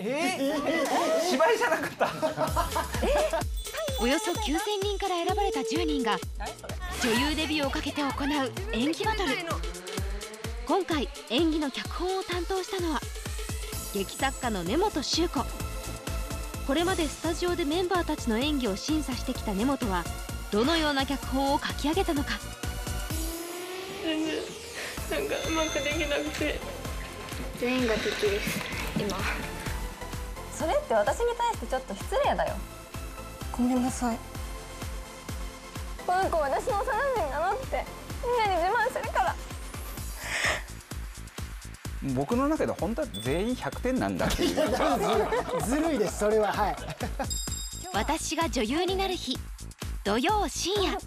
えー、芝居じゃなかったおよそ9000人から選ばれた10人が女優デビューをかけて行う演技バトル今回演技の脚本を担当したのは劇作家の根本周子これまでスタジオでメンバーたちの演技を審査してきた根本はどのような脚本を書き上げたのかなんかうまくできなくて全員が敵です今それって私に対してちょっと失礼だよ。ごめんなさい。この子私の幼馴染なのってみんなに自慢するから。僕の中で本当は全員100点なんだっていう。ずるいですそれは。はい。私が女優になる日。土曜深夜